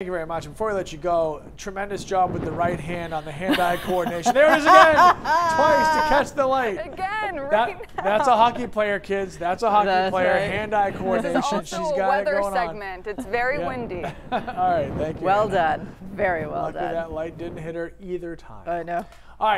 Thank you very much. Before I let you go, tremendous job with the right hand on the hand-eye coordination. There it is again, twice to catch the light. Again, right That, now. that's a hockey player, kids. That's a hockey That's player. right. Hand-eye This coordination. is also She's a got a weather going segment. It's very Yeah. windy. All right, thank you. Well Hannah. done. Very well Lucky done. that light didn't hit her either time. I know. All right.